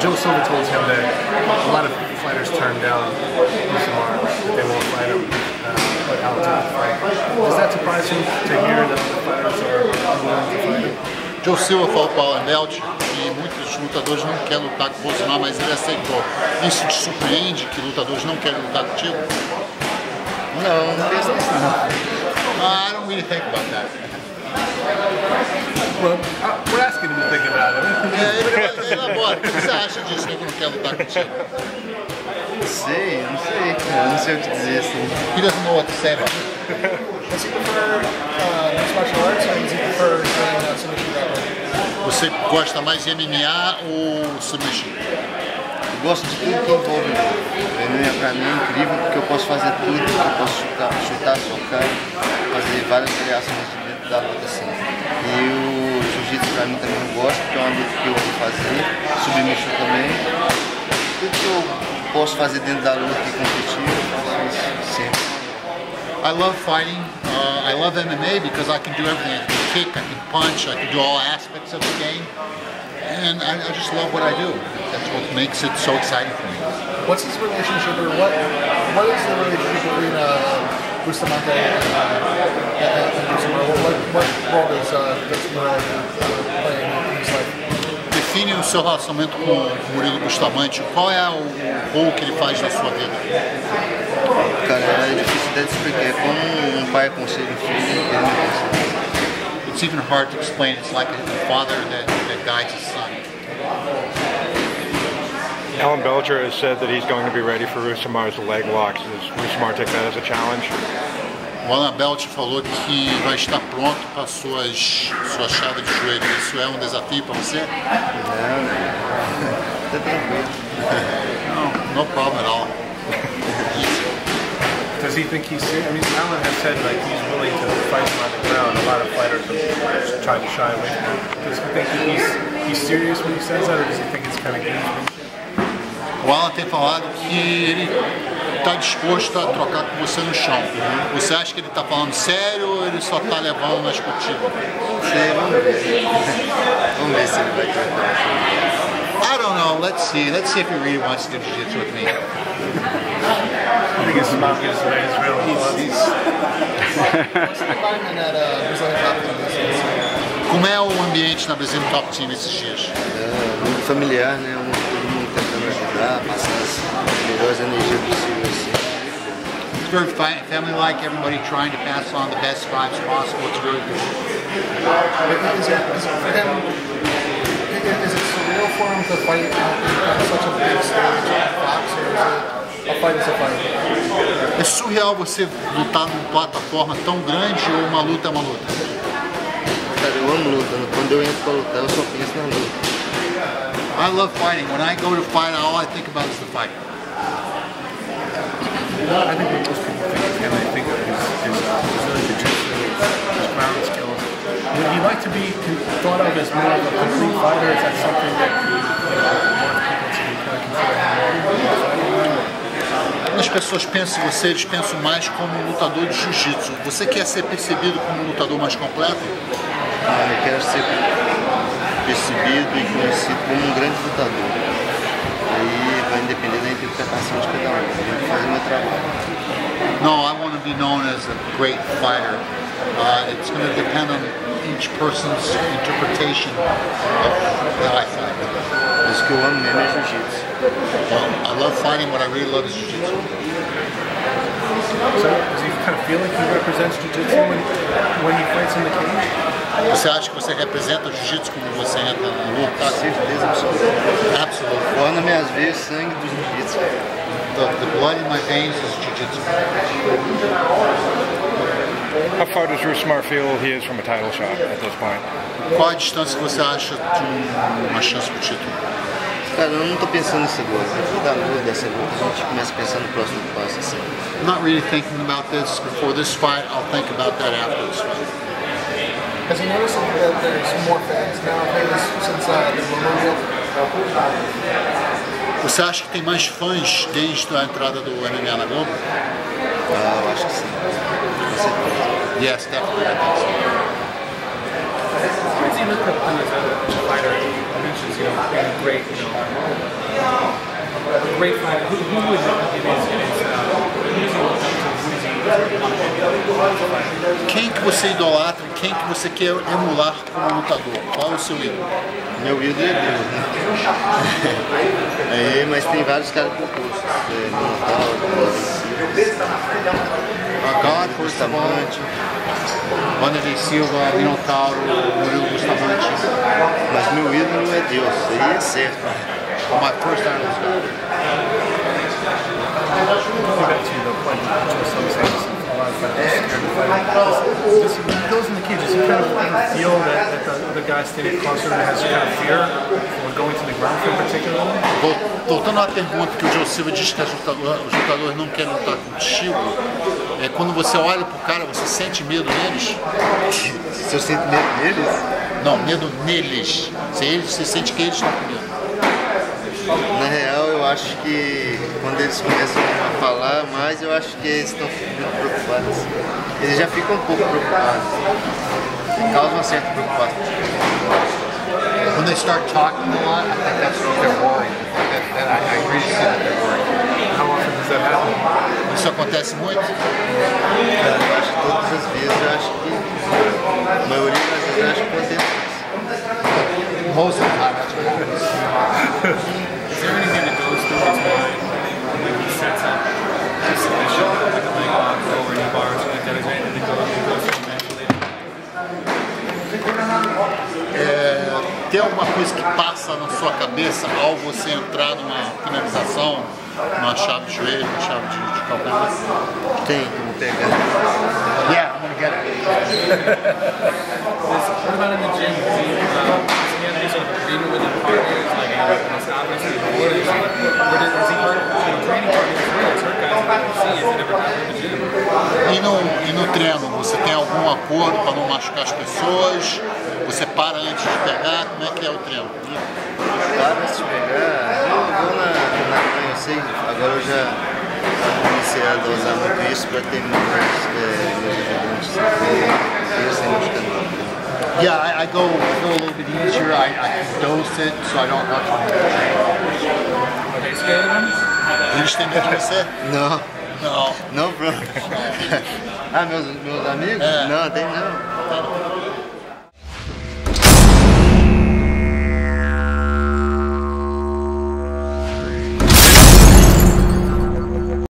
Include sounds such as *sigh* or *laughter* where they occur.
Joe Silva told him that a lot of fighters turn down Usman, that they won't fight him, uh, but Alex will fight. Does that surprise you to hear that other fighters are unwilling to fight him? Joe Silva falou para o Alan Belt que muitos lutadores não querem lutar com o Bolsonaro, mas ele aceitou. Isso te surpreende que lutadores não querem lutar contigo? Não, não penso nisso não. Uh, I don't really think about that. Well, uh, we're asking him to think about it. O que você acha disso que ele não quer lutar contigo? Não sei, não sei. Eu não sei o que dizer assim. He doesn't know what to say about it. Does he prefer uh, mixed martial arts or does he prefer doing uh, submission grappling? Você gosta mais de MMA ou submission? Eu gosto de tudo que envolve MMA pra mim é incrível porque eu posso fazer tudo, eu posso chutar, chutar socar, fazer várias variações de dentro da luta assim. E o jiu-jitsu pra mim também eu gosto, porque é uma luta que eu vou fazer, submission também. Tudo que eu posso fazer dentro da luta e competir, eu faço sempre. I love fighting. Uh, I love MMA because I can do everything. I can kick, I can punch, I can do all aspects of the game. And I, I just love what I do. That's what makes it so exciting for me. What's his relationship, or what? What is the relationship between uh, Bustamante and, uh, and, and Bustamante? What, what role does uh, does Define o seu relacionamento com o Murilo Bustamante. Qual é o rol que ele faz na sua vida? Cara, é difícil até de explicar. É como um pai aconselha um filho, ele me aconselha. It's even hard to explain. It's like a father that, that guides his son. Alan Belcher has said that he's going to be ready for Rusamar's leg locks. Does Rusamar take that as a challenge? O Alan Belt falou que vai estar pronto para suas sua chave de joelho. Isso é um desafio para você? Não, tá tranquilo. No, no problem at all. Does he think he's? I mean, Alan has said like he's willing to fight him on the ground. A lot of fighters have tried to shy away from him. Does he think he's he's serious when he says that, or does he think it's kind of games? O Alan tem falado que ele está disposto a trocar com você no chão. Você acha que ele está falando sério ou ele só está levando na esportiva? Sei, vamos ver. Vamos ver se ele vai trocar. I don't know. Let's see. Let's see if he really wants to do jiu-jitsu with me. I think his mouth is Brazilian days? Como é o ambiente na Brasil Top Team esses dias? É muito familiar, né? Todo mundo tentando ajudar, passar as melhores energias possíveis. It's very fi- family-like. Everybody trying to pass on the best vibes possible. It's really good. Is it, is it for him? Is it surreal for him to fight on such a big stage on Fox, or is it a fight is a fight? É surreal você lutar numa plataforma tão grande ou uma luta é uma luta. Cara, eu amo luta. Quando eu entro pra lutar, eu só penso na luta. I love fighting. When I go to fight, all I think about is the fight. I think when most people think of him, they think of his, his uh, Brazilian jiu-jitsu, his ground skills. Would he like to be thought of as more of a complete fighter? Is that something that he you know, wants people to kind of consider as pessoas pensam em você, eles pensam mais como um lutador de jiu-jitsu. Você quer ser percebido como um lutador mais completo? Ah, eu quero ser percebido e conhecido como um grande lutador. Be known as a great fighter. Uh, it's going to depend on each person's interpretation of how I fight. Mas o que eu amo mesmo é jiu-jitsu. Well, I love fighting. What I really love is jiu-jitsu. So does he kind of feel like he represents jiu-jitsu when, when he fights in the cage? Você acha que você representa o jiu-jitsu quando você entra na luta? Certeza absoluta. Absolutely. Corre nas minhas veias sangue do jiu-jitsu. The, the blood in my veins is jiu-jitsu. How far does Rusamar feel he is from a title shot at this point? Qual a distância que você acha de um- uma chance pro título? Cara, eu não tô pensando nisso agora. Da luta, dessa luta, a gente começa a pensar no próximo passo, assim. I'm not really thinking about this before this fight. I'll think about that after this fight. Has he noticed that there's more fans now since uh, the memorial? Você acha que tem mais fãs desde a entrada do MMA na Globo? Ah, eu acho que sim. Com certeza. Yes, definitely. I think so. As a fighter? You know, being great, you know, great fighter, who, who it? Quem que você idolatra, quem que você quer emular como lutador? Qual é o seu ídolo? Meu ídolo é Deus, né? *laughs* É, mas tem vários caras gosto. É, A God, Força Bustamante. Wanderlei Silva, Minotauro, Murilo Bustamante. Mas meu ídolo é Deus, aí é certo. My first time was God. Going back to the point that Joe Silva said, just a lot of fighters scared to fight. Does, does he, when he goes in the does he kind of feel that, other guy standing from him has kind of fear for going to the ground for particularly? Vol- Voltando à pergunta que o Joe Silva diz que lutador- os lutadores não querem lutar contigo, é quando você olha pro cara, você sente medo neles? Se eu sinto medo deles, Não, medo neles. Se eles, você sente que eles estão com medo. na real eu acho que quando eles começam a falar mais, eu acho que eles estão muito preocupados. Eles já ficam um pouco preocupados. Causa uma certa preocupação. When they start talking a lot, I think that's what they're worried. That, that I, I agree to see that they're worried. How often does that happen? Isso acontece muito? Eu acho que todas as vezes eu acho que. A maioria das vezes eu acho que acontece isso. Most of the time, that's what happens. *laughs* Is there anything that goes through his mind when he sets up a submission, like a leg lock or any bar or something like that? Is there anything that goes, that goes through mentally? É, tem alguma coisa que passa na sua cabeça ao você entrar numa finalização, numa chave de joelho, numa chave de, de calcanhar? Tem como pegar. Yeah, I'm gonna get it. What about in the gym? Does he, um, does he have any sort of agreement with the partners? Like, it's obviously what is he, what is, is he hurt? You know, training partners, it's hurt guys that you see. Has it ever happened in the gym? E no, e no treino, você tem algum acordo para não machucar as pessoas? Você para antes de pegar? Como é que é o treino? Para antes de pegar, eu vou na, na eu sei, agora eu já comecei a dosar muito isso para ter meus ajudantes. É. Yeah, I, I go, I go a little bit easier. I, I dose it so I don't on the Are they scared of him? Têm medo de você? Não, Não. não, bro. *laughs* ah, meus, meus amigos? É. Não, tem não.